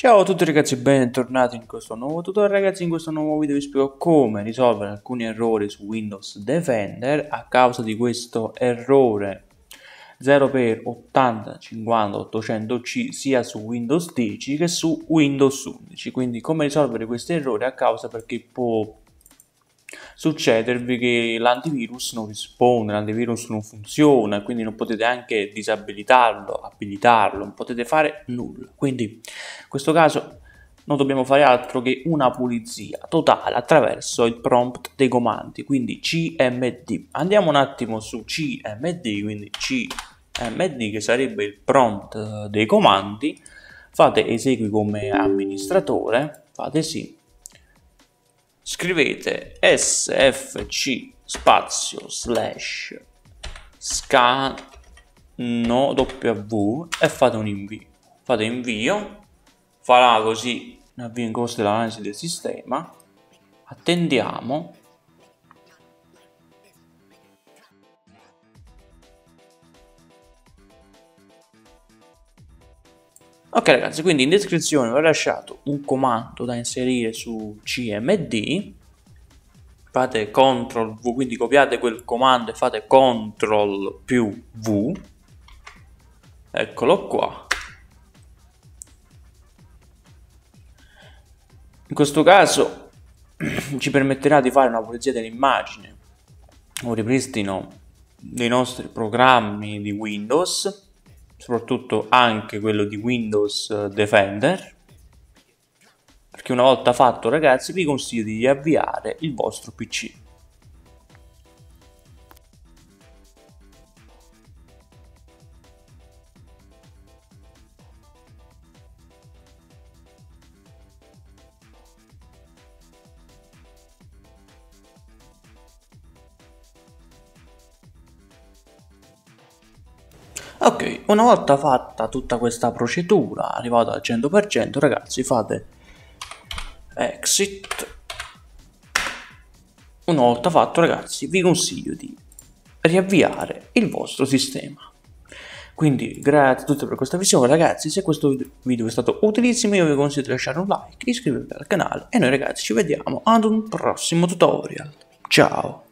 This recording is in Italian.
Ciao a tutti ragazzi, bentornati in questo nuovo tutorial. Ragazzi, in questo nuovo video vi spiego come risolvere alcuni errori su Windows Defender a causa di questo errore. 0x8050-800C sia su Windows 10 che su Windows 11 quindi come risolvere questi errori a causa perché può succedervi che l'antivirus non risponde, l'antivirus non funziona, quindi non potete anche disabilitarlo, abilitarlo, non potete fare nulla. Quindi in questo caso non dobbiamo fare altro che una pulizia totale attraverso il prompt dei comandi, quindi cmd. Andiamo un attimo su cmd, quindi cmd che sarebbe il prompt dei comandi, fate esegui come amministratore, fate sì, scrivete sfc spazio slash scano w e fate un invio. Fate invio farà così un avvio in corso dell'analisi del sistema attendiamo. Ok ragazzi, quindi in descrizione ho lasciato un comando da inserire su cmd fate CTRL V, quindi copiate quel comando e fate CTRL più V. Eccolo qua in questo caso ci permetterà di fare una pulizia dell'immagine un ripristino dei nostri programmi di Windows soprattutto anche quello di Windows Defender perché una volta fatto ragazzi vi consiglio di riavviare il vostro PC Ok, una volta fatta tutta questa procedura, arrivato al 100%, ragazzi, fate exit. Una volta fatto, ragazzi, vi consiglio di riavviare il vostro sistema. Quindi grazie a tutti per questa visione ragazzi, se questo video è stato utilissimo io vi consiglio di lasciare un like, iscrivervi al canale e noi ragazzi ci vediamo ad un prossimo tutorial. Ciao!